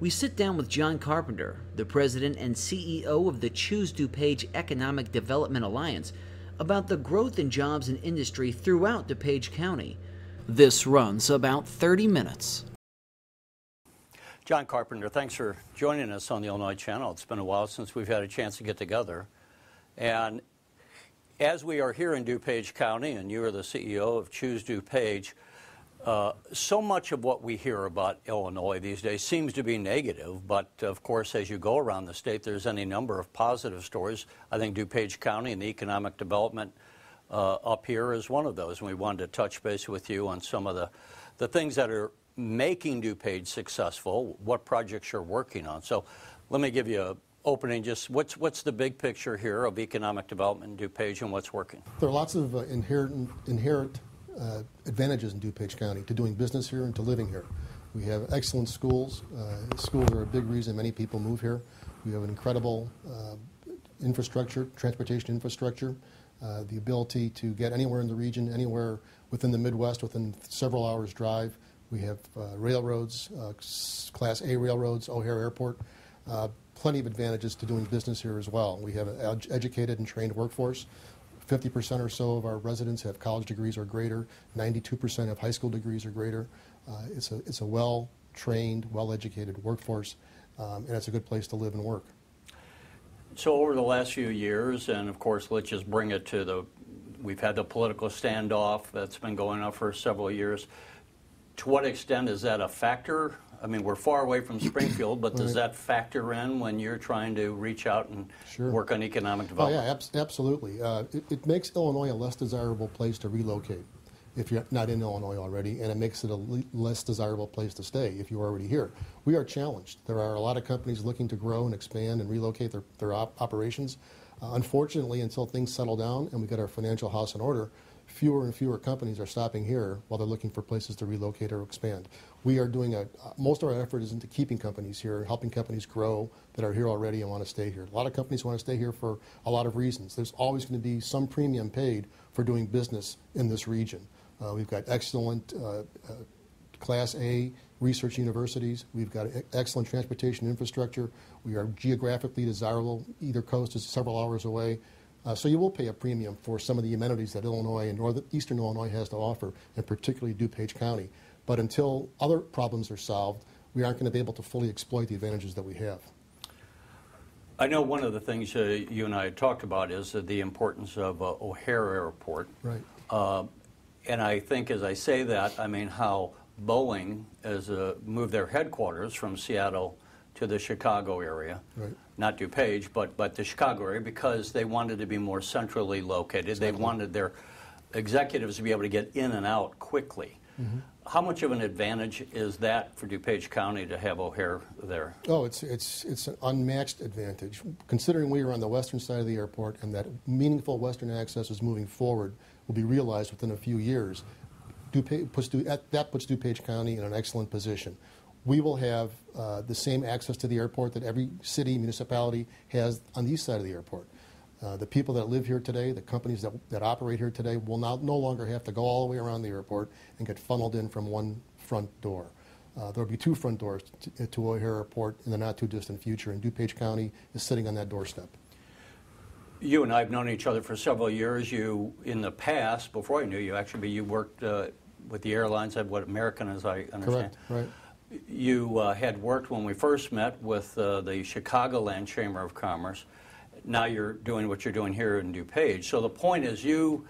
We sit down with John Carpenter, the president and CEO of the Choose DuPage Economic Development Alliance, about the growth in jobs and industry throughout DuPage County. This runs about 30 minutes. John Carpenter, thanks for joining us on the Illinois Channel. It's been a while since we've had a chance to get together. And as we are here in DuPage County, and you are the CEO of Choose DuPage, uh, so much of what we hear about Illinois these days seems to be negative, but of course, as you go around the state, there's any number of positive stories. I think DuPage County and the economic development uh, up here is one of those. And we wanted to touch base with you on some of the, the things that are making DuPage successful, what projects you're working on. So let me give you an opening. Just what's what's the big picture here of economic development in DuPage and what's working? There are lots of uh, inherent inherent uh, advantages in DuPage County to doing business here and to living here. We have excellent schools. Uh, schools are a big reason many people move here. We have an incredible uh, infrastructure, transportation infrastructure, uh, the ability to get anywhere in the region, anywhere within the Midwest within several hours drive. We have uh, railroads, Class A railroads, O'Hare Airport. plenty of advantages to doing business here as well. We have an educated and trained workforce. 50% or so of our residents have college degrees or greater. 92% have high school degrees or greater. Uh, it's a, it's a well-trained, well-educated workforce, um, and it's a good place to live and work. So over the last few years, and of course, let's just bring it to the, we've had the political standoff that's been going on for several years. To what extent is that a factor I mean, we're far away from Springfield, but does that factor in when you're trying to reach out and sure. work on economic development? Oh, yeah, ab- absolutely. Uh, it, it, makes Illinois a less desirable place to relocate if you're not in Illinois already, and it makes it a le- less desirable place to stay if you're already here. We are challenged. There are a lot of companies looking to grow and expand and relocate their, their op- operations. Uh, unfortunately, until things settle down and we get our financial house in order, fewer and fewer companies are stopping here while they're looking for places to relocate or expand. We are doing a, most of our effort is into keeping companies here, helping companies grow that are here already and want to stay here. A lot of companies want to stay here for a lot of reasons. There's always going to be some premium paid for doing business in this region. Uh, we've got excellent uh, uh, Class A research universities. We've got excellent transportation infrastructure. We are geographically desirable. Either coast is several hours away. Uh, so you will pay a premium for some of the amenities that Illinois and northeastern Illinois has to offer, and particularly DuPage County. But until other problems are solved, we aren't going to be able to fully exploit the advantages that we have. I know one of the things uh, you and I had talked about is uh, the importance of uh, O'Hare Airport. Right. Uh, and I think as I say that, I mean how Boeing has uh, moved their headquarters from Seattle to the Chicago area. Right. Not DuPage, but, but the Chicago area because they wanted to be more centrally located. Exactly. They wanted their executives to be able to get in and out quickly. Mm-hmm. How much of an advantage is that for DuPage County to have O'Hare there? Oh, it's, it's, it's an unmatched advantage. Considering we are on the western side of the airport and that meaningful western access is moving forward, will be realized within a few years, DuPage puts, that puts DuPage County in an excellent position we will have uh, the same access to the airport that every city, municipality has on the east side of the airport. Uh, the people that live here today, the companies that, that operate here today, will now no longer have to go all the way around the airport and get funneled in from one front door. Uh, there will be two front doors to, to O'Hare Airport in the not too distant future, and DuPage County is sitting on that doorstep. You and I have known each other for several years. You, in the past, before I knew you, actually, you worked uh, with the airlines at what American, as I understand. Correct. Right. You uh, had worked when we first met with uh, the Chicagoland Chamber of Commerce. Now you're doing what you're doing here in DuPage. So the point is, you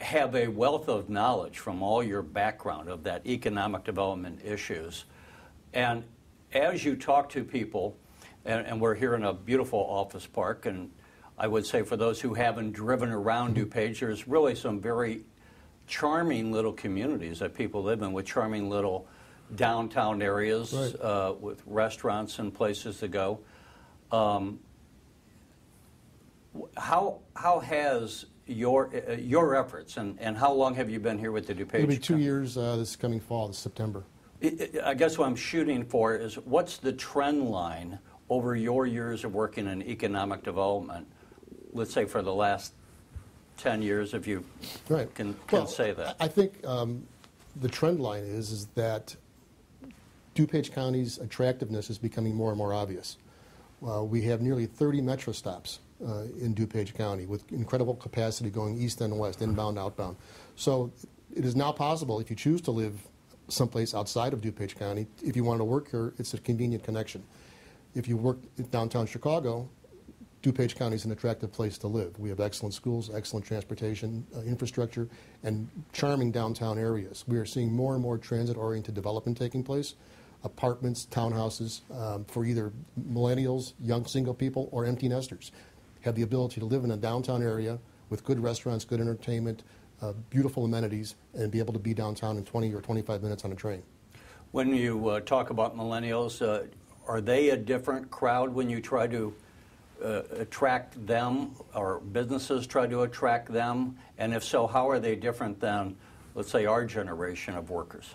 have a wealth of knowledge from all your background of that economic development issues. And as you talk to people, and, and we're here in a beautiful office park, and I would say for those who haven't driven around DuPage, there's really some very charming little communities that people live in with charming little downtown areas right. uh, with restaurants and places to go. Um, how how has your uh, your efforts and, and how long have you been here with the DuPage? It'll be two years uh, this coming fall, this September. I guess what I'm shooting for is what's the trend line over your years of working in economic development? Let's say for the last ten years, if you right. can, can well, say that. I think um, the trend line is is that DuPage County's attractiveness is becoming more and more obvious. Uh, we have nearly 30 Metra stops uh, in DuPage County with incredible capacity going east and west, inbound, outbound. So it is now possible if you choose to live someplace outside of DuPage County, if you want to work here, it's a convenient connection. If you work in downtown Chicago, DuPage County is an attractive place to live. We have excellent schools, excellent transportation uh, infrastructure, and charming downtown areas. We are seeing more and more transit-oriented development taking place, apartments, townhouses um, for either millennials, young single people, or empty nesters. Have the ability to live in a downtown area with good restaurants, good entertainment, uh, beautiful amenities, and be able to be downtown in 20 or 25 minutes on a train. When you uh, talk about millennials, uh, are they a different crowd when you try to uh, attract them, or businesses try to attract them? And if so, how are they different than, let's say, our generation of workers?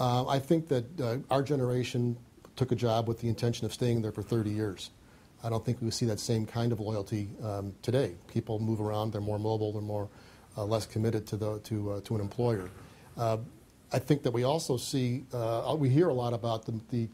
Uh, I think that uh, our generation took a job with the intention of staying there for 30 years. I don't think we see that same kind of loyalty um, today. People move around; they're more mobile, they're more uh, less committed to the to uh, to an employer. Uh, I think that we also see uh, we hear a lot about the, the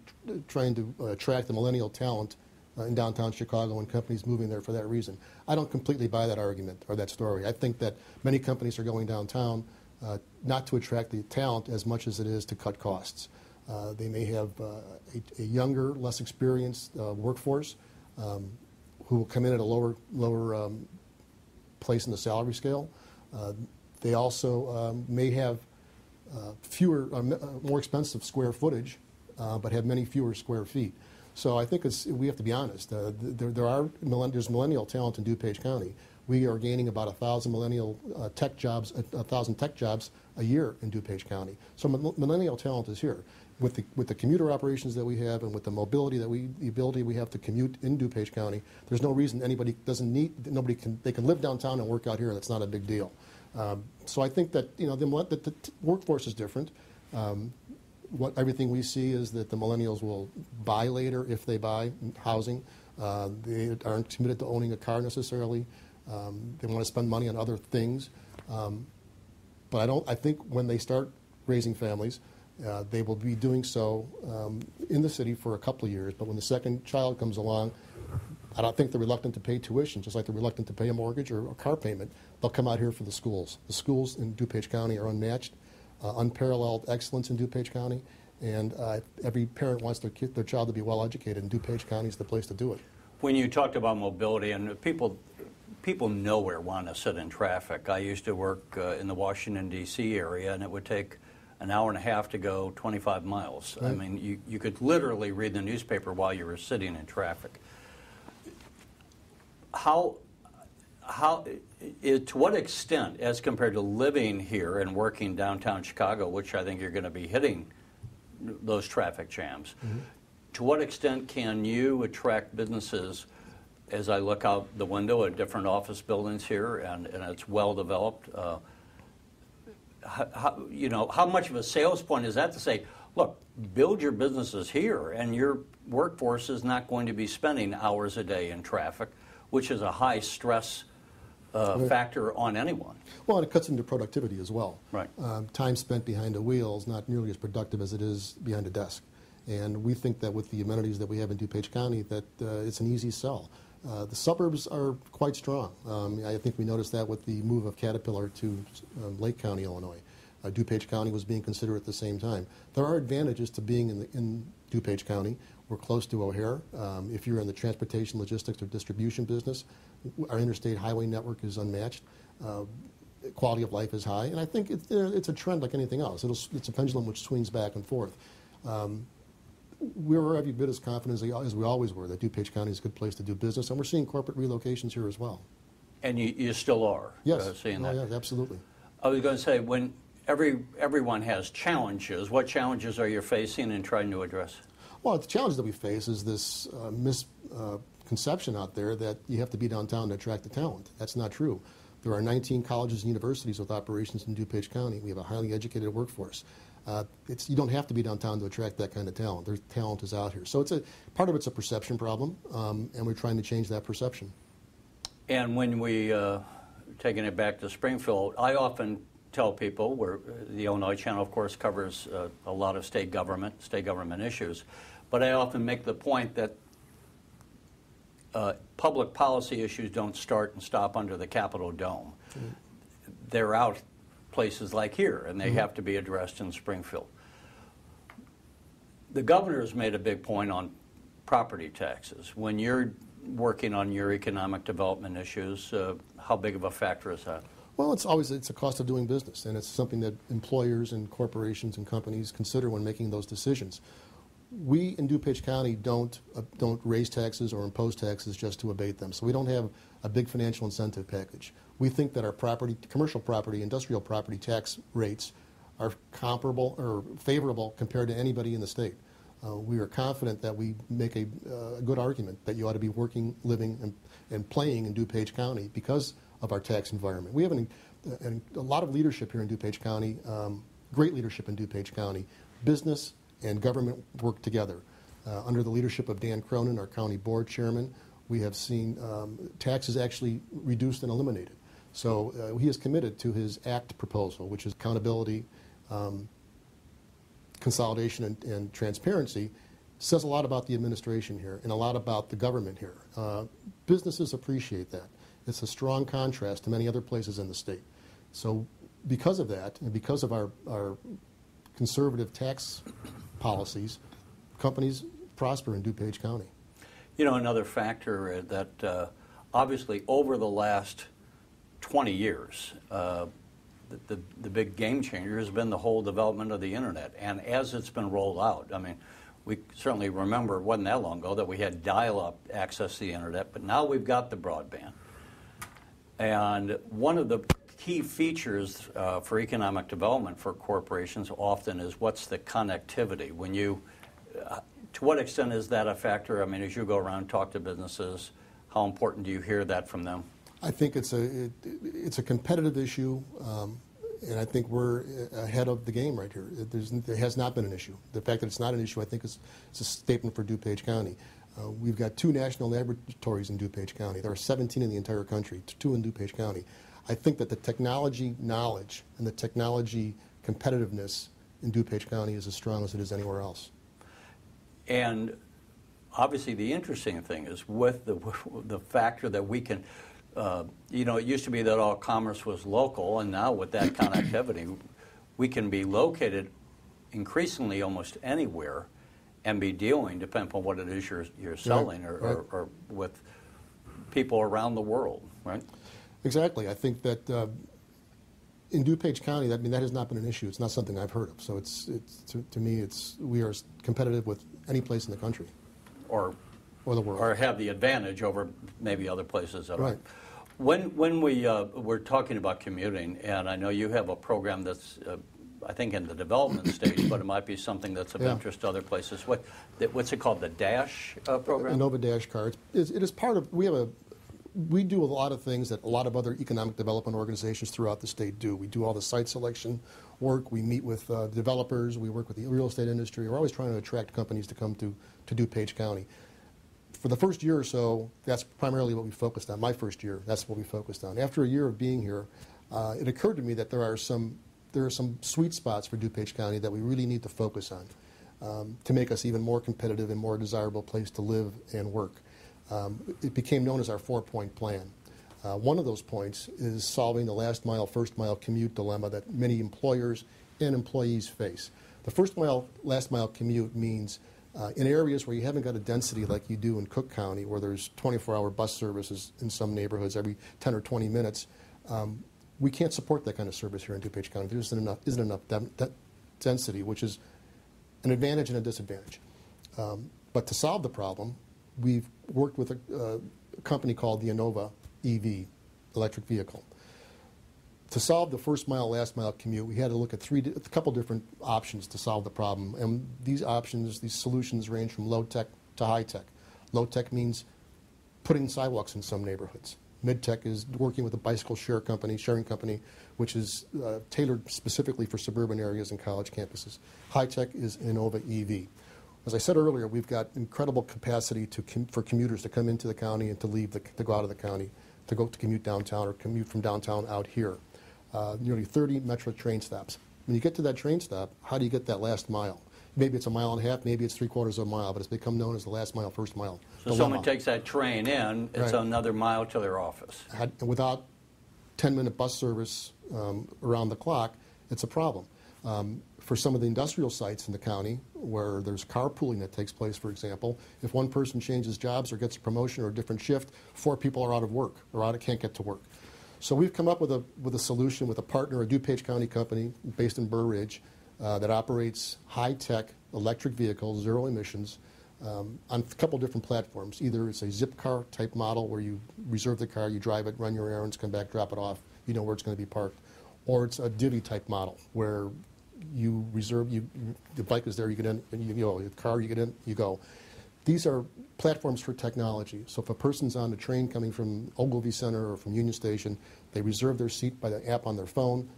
trying to attract the millennial talent in downtown Chicago and companies moving there for that reason. I don't completely buy that argument or that story. I think that many companies are going downtown uh, not to attract the talent as much as it is to cut costs. Uh, they may have uh, a, a, younger, less experienced workforce um, who will come in at a lower, lower um, place in the salary scale. Uh, they also um, may have uh, fewer, uh, more expensive square footage, but have many fewer square feet. So I think we have to be honest. Uh, there, there, are there's millennial talent in DuPage County. We are gaining about a thousand millennial uh, tech jobs, a, a, thousand tech jobs a year in DuPage County. So millennial talent is here. With the with the commuter operations that we have, and with the mobility that we, the ability we have to commute in DuPage County, there's no reason anybody doesn't need nobody can they can live downtown and work out here. That's not a big deal. Um, so I think that you know the, the, the workforce is different. Um, what everything we see is that the millennials will buy later if they buy housing. Uh, they aren't committed to owning a car necessarily. Um, they want to spend money on other things. Um, but I don't. I think when they start raising families, uh, they will be doing so um, in the city for a couple of years. But when the second child comes along, I don't think they're reluctant to pay tuition, just like they're reluctant to pay a mortgage or a car payment. They'll come out here for the schools. The schools in DuPage County are unmatched uh, unparalleled excellence in DuPage County, and uh, every parent wants their, kid, their child to be well educated, and DuPage County is the place to do it. When you talked about mobility, and people, people nowhere want to sit in traffic. I used to work uh, in the Washington, D.C. area, and it would take an hour and a half to go 25 miles. Right. I mean, you, you could literally read the newspaper while you were sitting in traffic. How how, it, to what extent, as compared to living here and working downtown Chicago, which I think you're going to be hitting those traffic jams, mm-hmm. to what extent can you attract businesses? As I look out the window at different office buildings here, and, and it's well developed, uh, how, you know, how much of a sales point is that to say, look, build your businesses here, and your workforce is not going to be spending hours a day in traffic, which is a high stress uh, right. factor on anyone. Well, and it cuts into productivity as well. Right. Um, time spent behind the wheel is not nearly as productive as it is behind a desk. And we think that with the amenities that we have in DuPage County, that uh, it's an easy sell. Uh, the suburbs are quite strong. Um, I think we noticed that with the move of Caterpillar to um, Lake County, Illinois. Uh, DuPage County was being considered at the same time. There are advantages to being in, the, in DuPage County. We're close to O'Hare. Um, if you're in the transportation, logistics, or distribution business, our interstate highway network is unmatched. Uh, quality of life is high, and I think it's, it's a trend like anything else. It'll, it's a pendulum which swings back and forth. Um, we're every bit as confident as, we always were that DuPage County is a good place to do business, and we're seeing corporate relocations here as well. And you, you still are yes. Uh, seeing oh, that? Yeah, absolutely. I was going to say, when every everyone has challenges, what challenges are you facing and trying to address? Well, the challenge that we face is this uh, misconception uh, out there that you have to be downtown to attract the talent. That's not true. There are 19 colleges and universities with operations in DuPage County. We have a highly educated workforce. Uh, it's, you don't have to be downtown to attract that kind of talent. Their talent is out here. So it's a part of it's a perception problem, um, and we're trying to change that perception. And when we uh, taking it back to Springfield, I often tell people, where the Illinois Channel, of course, covers uh, a lot of state government, state government issues, but I often make the point that uh, public policy issues don't start and stop under the Capitol dome. They're out places like here, and they have to be addressed in Springfield. The governor has made a big point on property taxes. When you're working on your economic development issues, uh, how big of a factor is that? Well, it's always it's a cost of doing business, and it's something that employers and corporations and companies consider when making those decisions. We in DuPage County don't uh, don't raise taxes or impose taxes just to abate them. So we don't have a big financial incentive package. We think that our property, commercial property, industrial property tax rates are comparable or favorable compared to anybody in the state. Uh, we are confident that we make a, uh, good argument that you ought to be working, living, and, and playing in DuPage County because of our tax environment. We have an, an, a lot of leadership here in DuPage County, um, great leadership in DuPage County. Business and government work together. Uh, under the leadership of Dan Cronin, our county board chairman, we have seen um, taxes actually reduced and eliminated. So uh, he is committed to his ACT proposal, which is accountability, um, consolidation, and, and, transparency. Says a lot about the administration here and a lot about the government here. Uh, businesses appreciate that. It's a strong contrast to many other places in the state. So because of that, and because of our, our conservative tax policies, companies prosper in DuPage County. You know, another factor uh, that uh, obviously over the last 20 years, uh, the, the, the, big game changer has been the whole development of the internet. And as it's been rolled out, I mean, we certainly remember it wasn't that long ago that we had dial up access to the internet, but now we've got the broadband. And one of the key features uh, for economic development for corporations often is what's the connectivity. When you, uh, to what extent is that a factor? I mean, as you go around talk to businesses, how important do you hear that from them? I think it's a it, it's a competitive issue, um, and I think we're ahead of the game right here. There's, there has not been an issue. The fact that it's not an issue, I think, is, is a statement for DuPage County. Uh, we've got two national laboratories in DuPage County. There are 17 in the entire country, two in DuPage County. I think that the technology knowledge and the technology competitiveness in DuPage County is as strong as it is anywhere else. And obviously, the interesting thing is with the, the factor that we can, uh, you know, it used to be that all commerce was local, and now with that connectivity, we can be located increasingly almost anywhere and be dealing, depending upon what it is you're, you're selling, right, or, right. Or, or, with people around the world, right? Exactly. I think that uh, in DuPage County, I mean, that has not been an issue. It's not something I've heard of. So it's, it's to, to me, it's we are competitive with any place in the country, or or the world, or have the advantage over maybe other places. That right. Are. When when we uh, we're talking about commuting, and I know you have a program that's. Uh, I think in the development stage, but it might be something that's of Yeah. interest to other places. What, what's it called? The Dash uh, program? Innova Dash cards. It, it is part of. We have a. We do a lot of things that a lot of other economic development organizations throughout the state do. We do all the site selection work. We meet with uh, developers. We work with the real estate industry. We're always trying to attract companies to come to to DuPage County. For the first year or so, that's primarily what we focused on. My first year, that's what we focused on. After a year of being here, uh, it occurred to me that there are some there are some sweet spots for DuPage County that we really need to focus on um, to make us even more competitive and more desirable place to live and work. Um, it became known as our four-point plan. Uh, one of those points is solving the last mile, first mile commute dilemma that many employers and employees face. The first mile, last mile commute means uh, in areas where you haven't got a density like you do in Cook County, where there's 24-hour bus services in some neighborhoods every 10 or 20 minutes, um, we can't support that kind of service here in DuPage County. There isn't enough, isn't enough de de density, which is an advantage and a disadvantage. Um, but to solve the problem, we've worked with a, uh, a company called the Innova EV, electric vehicle. To solve the first mile, last mile commute, we had to look at three, a couple different options to solve the problem. And these options, these solutions range from low tech to high tech. Low tech means putting sidewalks in some neighborhoods. Mid-Tech is working with a bicycle share company, sharing company, which is uh, tailored specifically for suburban areas and college campuses. High-Tech is Innova EV. As I said earlier, we've got incredible capacity to com for commuters to come into the county and to leave, the, to go out of the county, to go to commute downtown or commute from downtown out here. uh, nearly 30 Metra train stops. When you get to that train stop, how do you get that last mile? Maybe it's a mile and a half, maybe it's three quarters of a mile, but it's become known as the last mile, first mile. So someone takes that train in, it's Right. another mile to their office. had, without 10-minute bus service um, around the clock, it's a problem. Um, for some of the industrial sites in the county where there's carpooling that takes place, for example, if one person changes jobs or gets a promotion or a different shift, four people are out of work or out of, can't get to work. So we've come up with a, with a solution with a partner, a DuPage County company based in Burr Ridge uh, that operates high-tech electric vehicles, zero emissions, um, on a couple different platforms. Either it's a zip car type model where you reserve the car, you drive it, run your errands, come back, drop it off, you know where it's going to be parked. Or it's a divvy type model where you reserve, you, the bike is there, you get in, and you know the car, you get in, you go. These are platforms for technology. So if a person's on a train coming from Ogilvie Center or from Union Station, they reserve their seat by the app on their phone,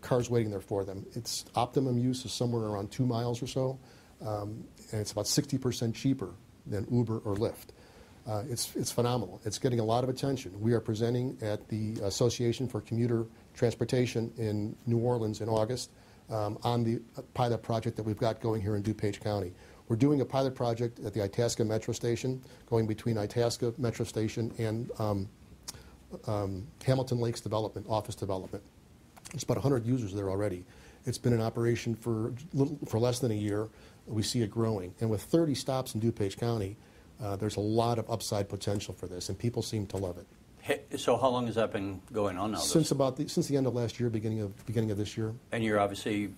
car's waiting there for them. Its optimum use is somewhere around two miles or so, um, and it's about 60% cheaper than Uber or Lyft. Uh, it's, it's phenomenal. It's getting a lot of attention. We are presenting at the Association for Commuter Transportation in New Orleans in August um, on the pilot project that we've got going here in DuPage County. We're doing a pilot project at the Itasca Metra Station, going between Itasca Metra Station and um, um, Hamilton Lakes Development, office development. It's about 100 users there already. It's been in operation for little, for less than a year. We see it growing, and with 30 stops in DuPage County, uh, there's a lot of upside potential for this, and people seem to love it. So how long has that been going on now? this- Since about the, since the end of last year, beginning of beginning of this year. And you're obviously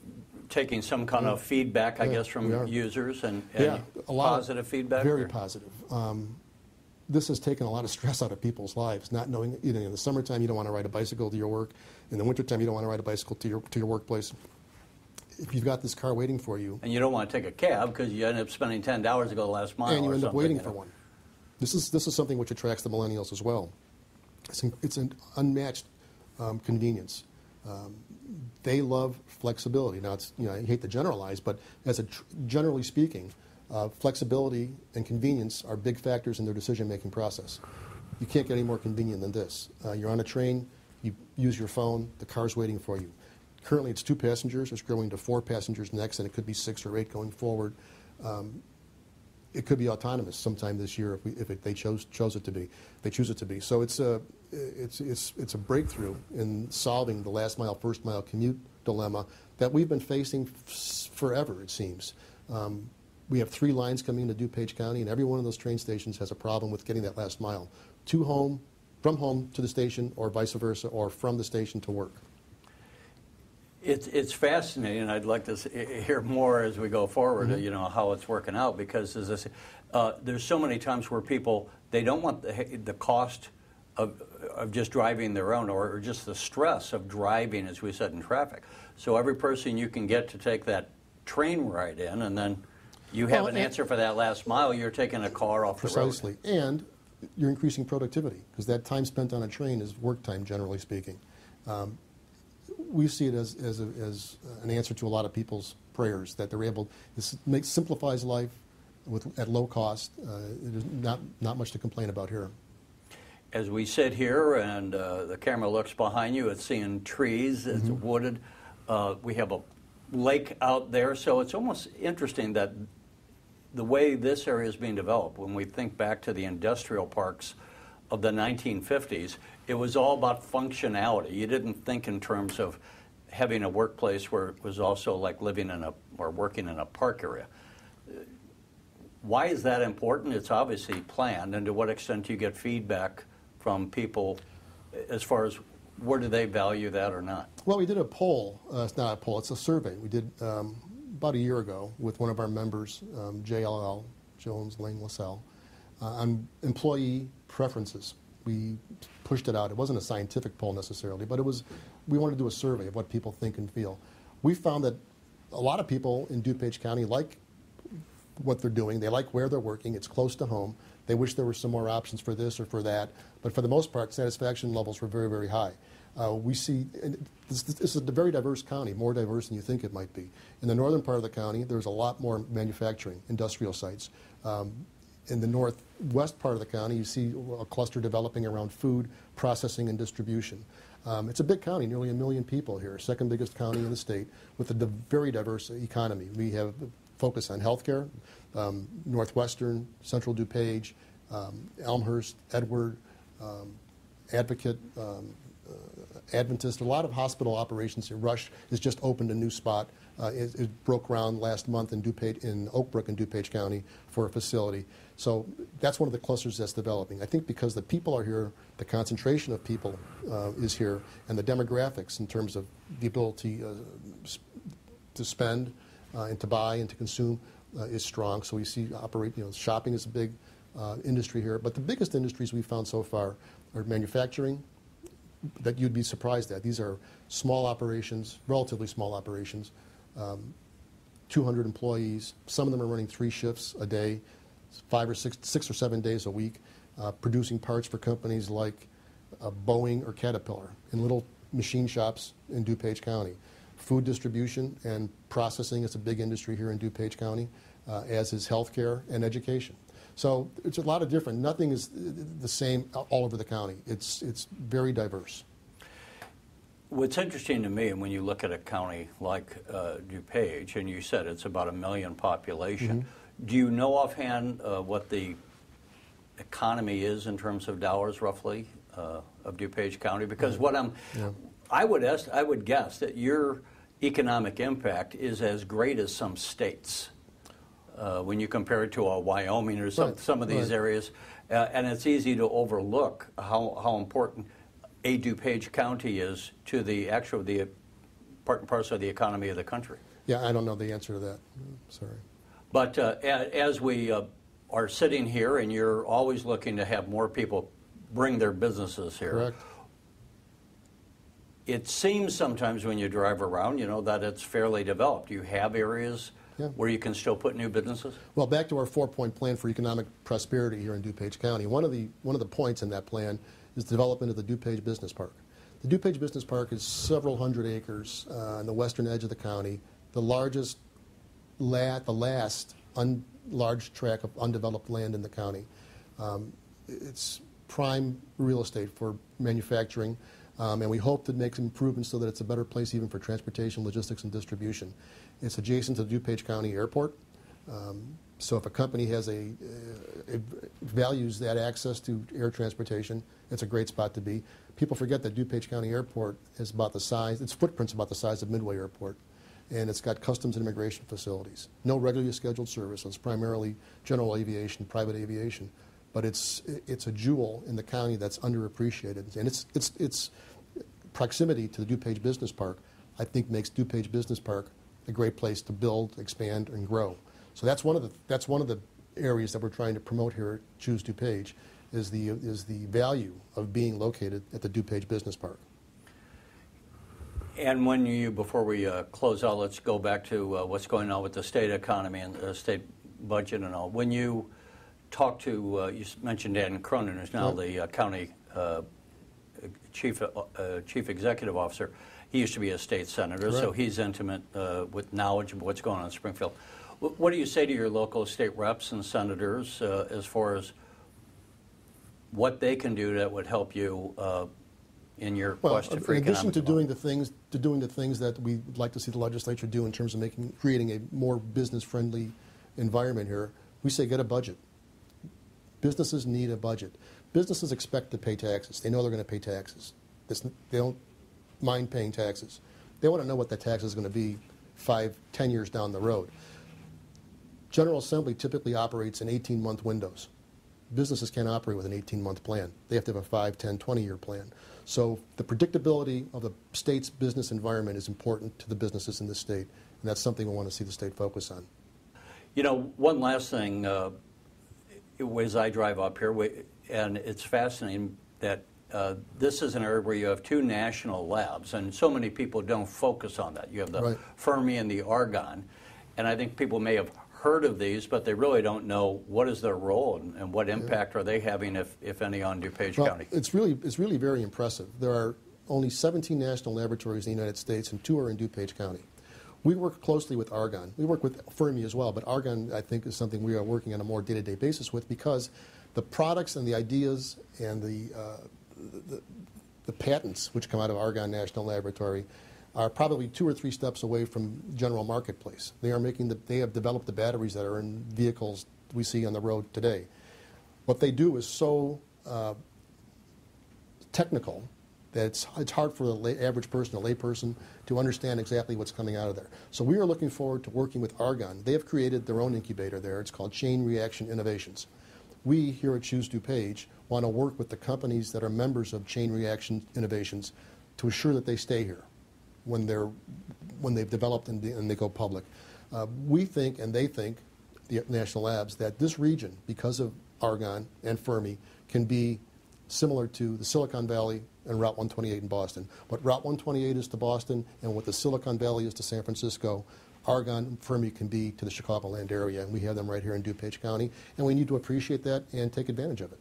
taking some kind of feedback, I Yeah, guess, from users and and Yeah, a lot of- positive feedback? Very or- positive. Um, this has taken a lot of stress out of people's lives, not knowing, you know, in the summertime, you don't want to ride a bicycle to your work. In the wintertime, you don't want to ride a bicycle to your, to your workplace. If you've got this car waiting for you, And you don't want to take a cab because you end up spending $10 to go the last mile and you end up waiting you for one. This is, this is something which attracts the millennials as well. It's an, it's an unmatched um, convenience. Um, they love flexibility. Now, it's, you know, I hate to generalize, but as a generally speaking, uh, flexibility and convenience are big factors in their decision-making process. You can't get any more convenient than this. Uh, you're on a train, you use your phone, the car's waiting for you. Currently, it's two passengers. It's growing to four passengers next, and it could be six or eight going forward. Um, it could be autonomous sometime this year if, we, if it, they chose, chose it to be. They choose it to be. So it's a, it's, it's, it's a breakthrough in solving the last mile, first mile commute dilemma that we've been facing forever, it seems. Um, we have three lines coming into DuPage County, and every one of those train stations has a problem with getting that last mile to home, from home to the station, or vice versa, or from the station to work. It's, it's fascinating, I'd like to hear more as we go forward, Mm-hmm. you know, how it's working out, because as I say, uh, there's so many times where people, they don't want the, the cost of, of just driving their own, or, or just the stress of driving, as we said, in traffic. So every person you can get to take that train ride in, and then you have Well, an answer for that last mile, you're taking a car off the road. Precisely. And you're increasing productivity because that time spent on a train is work time, generally speaking. Um, we see it as, as, a, as an answer to a lot of people's prayers that they're able, this makes, simplifies life with, at low cost. Uh, there's not, not much to complain about here. As we sit here and uh, the camera looks behind you, it's seeing trees, it's Mm-hmm. wooded. Uh, we have a lake out there, so it's almost interesting that the way this area is being developed, when we think back to the industrial parks of the 1950s, it was all about functionality. You didn't think in terms of having a workplace where it was also like living in a or working in a park area. Why is that important? It's obviously planned, and to what extent do you get feedback from people as far as where do they value that or not? Well, we did a poll. Uh, it's not a poll, it's a survey. We did um, about a year ago with one of our members, um, JLL, Jones Lang LaSalle, on employee preferences. We pushed it out. It wasn't a scientific poll necessarily, but it was, we wanted to do a survey of what people think and feel. We found that a lot of people in DuPage County like what they're doing. They like where they're working. It's close to home. They wish there were some more options for this or for that. But for the most part, satisfaction levels were very, very high. Uh, we see this, this is a very diverse county, more diverse than you think it might be. In the northern part of the county, there's a lot more manufacturing, industrial sites. Um, in the northwest part of the county, you see a cluster developing around food processing and distribution. Um, it's a big county, nearly a million people here, second biggest county in the state, with a di- very diverse economy. We have a focus on healthcare, um, Northwestern, Central DuPage, um, Elmhurst, Edward, um, Advocate, um, uh, Adventist, a lot of hospital operations here. Rush has just opened a new spot. Uh, it, it broke ground last month in DuPage, in Oak Brook in DuPage County for a facility. So that's one of the clusters that's developing. I think because the people are here, the concentration of people uh, is here, and the demographics in terms of the ability uh, to spend uh, and to buy and to consume uh, is strong. So we see operate, you know, shopping is a big uh, industry here. But the biggest industries we've found so far are manufacturing, that you'd be surprised at. These are small operations, relatively small operations, um, 200 employees. Some of them are running three shifts a day, five or six, six or seven days a week, uh, producing parts for companies like uh, Boeing or Caterpillar in little machine shops in DuPage County. Food distribution and processing is a big industry here in DuPage County, uh, as is healthcare and education. So it's a lot of different. Nothing is the same all over the county. It's it's very diverse. What's interesting to me, and when you look at a county like uh, DuPage, and you said it's about a million population, Mm-hmm. Do you know offhand uh, what the economy is in terms of dollars, roughly, uh, of DuPage County? Because what I'm, Yeah. I would est- I would guess that your economic impact is as great as some states. Uh, when you compare it to a Wyoming or some, Right, some of these right. areas, uh, and it's easy to overlook how, how important a DuPage County is to the actual the part and parcel of the economy of the country. Yeah, I don't know the answer to that. Sorry. But uh, as we uh, are sitting here, and you're always looking to have more people bring their businesses here. Correct. It seems sometimes when you drive around, you know, that it's fairly developed. You have areas Yeah. where you can still put new businesses. Well, back to our four-point plan for economic prosperity here in DuPage County. One of the one of the points in that plan is the development of the DuPage Business Park. The DuPage Business Park is several hundred acres uh, on the western edge of the county, the largest, la- the last large tract of undeveloped land in the county. Um, it's prime real estate for manufacturing, um, and we hope to make some improvements so that it's a better place even for transportation, logistics, and distribution. It's adjacent to the DuPage County Airport, um, so if a company has a, uh, values that access to air transportation, it's a great spot to be. People forget that DuPage County Airport is about the size, its footprint's about the size of Midway Airport, and it's got customs and immigration facilities. No regularly scheduled service, it's primarily general aviation, private aviation, but it's it's a jewel in the county that's underappreciated, and its its its proximity to the DuPage Business Park, I think, makes DuPage Business Park a great place to build, expand, and grow. So that's one of the that's one of the areas that we're trying to promote here at Choose DuPage is the is the value of being located at the DuPage Business Park. And when you, before we uh, close out, let's go back to uh, what's going on with the state economy and the state budget and all. When you talk to, uh, you mentioned Dan Cronin, who's now the uh, county uh, chief uh, uh, chief executive officer. He used to be a state senator, so he's intimate uh, with knowledge of what's going on in Springfield. Wh- What do you say to your local state reps and senators uh, as far as what they can do that would help you uh, in your Well, question for in addition to doing the things to doing the things that we'd like to see the legislature do in terms of making creating a more business-friendly environment here, we say get a budget. Businesses need a budget. Businesses expect to pay taxes. They know they're going to pay taxes. They don't mind paying taxes. They want to know what that tax is going to be five, ten years down the road. General Assembly typically operates in 18-month windows. Businesses can't operate with an 18-month plan. They have to have a 5, 10, 20-year plan. So the predictability of the state's business environment is important to the businesses in the state, and that's something we want to see the state focus on. You know, one last thing, uh, as I drive up here, we, and it's fascinating that uh, this is an area where you have two national labs, and so many people don't focus on that. You have the Right. Fermi and the Argonne, and I think people may have heard of these, but they really don't know what is their role and, and what impact are they having, if, if any, on DuPage Well, County. it's really, it's really very impressive. There are only 17 national laboratories in the United States, and two are in DuPage County. We work closely with Argonne. We work with Fermi as well, but Argonne, I think, is something we are working on a more day-to-day basis with because the products and the ideas and the, uh, the, the patents which come out of Argonne National Laboratory are probably two or three steps away from general marketplace. They are making the, they have developed the batteries that are in vehicles we see on the road today. What they do is so uh, technical that it's, it's hard for the lay, average person, a layperson, to understand exactly what's coming out of there. So we are looking forward to working with Argonne. They have created their own incubator there. It's called Chain Reaction Innovations. We here at Choose DuPage want to work with the companies that are members of Chain Reaction Innovations to assure that they stay here when they're when they've developed and, and they go public. Uh, we think, and they think, the national labs, that this region, because of Argonne and Fermi, can be similar to the Silicon Valley and Route 128 in Boston. What Route 128 is to Boston and what the Silicon Valley is to San Francisco, Argonne and Fermi can be to the Chicagoland area, and we have them right here in DuPage County, and we need to appreciate that and take advantage of it.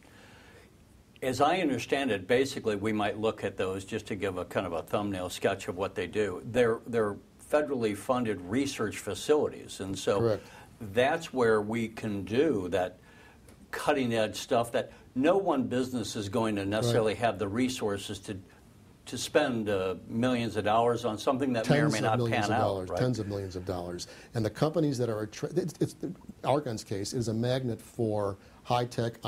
As I understand it, basically, we might look at those just to give a kind of a thumbnail sketch of what they do. They're, they're federally funded research facilities, and so Correct. that's where we can do that cutting edge stuff that no one business is going to necessarily have the resources to to spend uh, millions of dollars on something that may or tens may not millions pan of out. dollars, right? tens of millions of dollars. And the companies that are, attra- it's, it's, Argonne's case is a magnet for high-tech,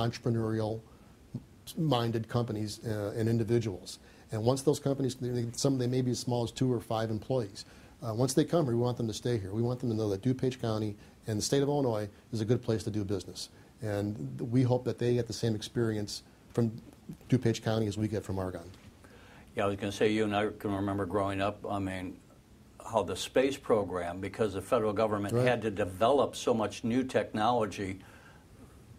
entrepreneurial-minded companies uh, and individuals. And once those companies, some they may be as small as two or five employees. Uh, once they come here, we want them to stay here. We want them to know that DuPage County and the state of Illinois is a good place to do business. And we hope that they get the same experience from DuPage County as we get from Argonne. Yeah, I was going to say, you and I can remember growing up, I mean, how the space program, because the federal government Right. had to develop so much new technology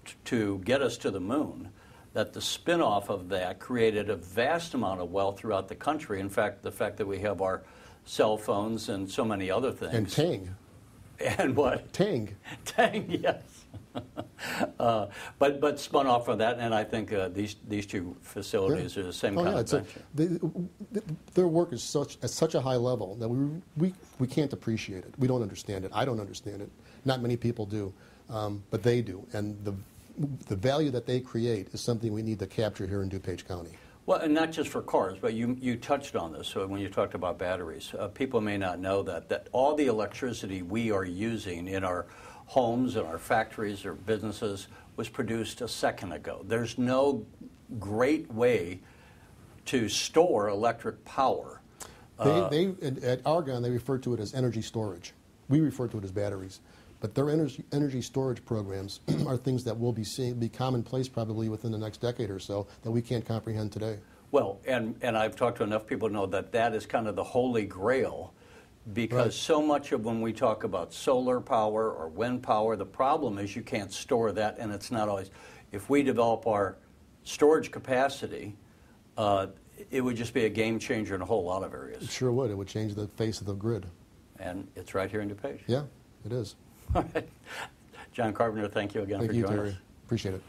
t- to get us to the moon, that the spin-off of that created a vast amount of wealth throughout the country. In fact, the fact that we have our cell phones and so many other things. And Tang, And what? Tang, Tang, yes. uh, but but spun off from that, and I think uh, these these two facilities are the same Oh, kind yeah, of a, venture. they, their work is such at such a high level that we, we we can't appreciate it. We don't understand it. I don't understand it. Not many people do, um, but they do. And the the value that they create is something we need to capture here in DuPage County. Well, and not just for cars, but you, you touched on this so when you talked about batteries. Uh, people may not know that, that all the electricity we are using in our homes and our factories or businesses was produced a second ago. There's no great way to store electric power. They, they at, at Argonne they refer to it as energy storage. We refer to it as batteries. But their energy, energy storage programs are things that will be seeing, be commonplace probably within the next decade or so that we can't comprehend today. Well, and, and I've talked to enough people to know that that is kind of the holy grail because Right. so much of when we talk about solar power or wind power, the problem is you can't store that and it's not always. If we develop our storage capacity, uh, it would just be a game changer in a whole lot of It areas. sure would. It would change the face of the grid. And it's right here in DuPage. Yeah, it is. All right. John Carpenter, thank you again Thank for you, joining Terry. us. Appreciate it.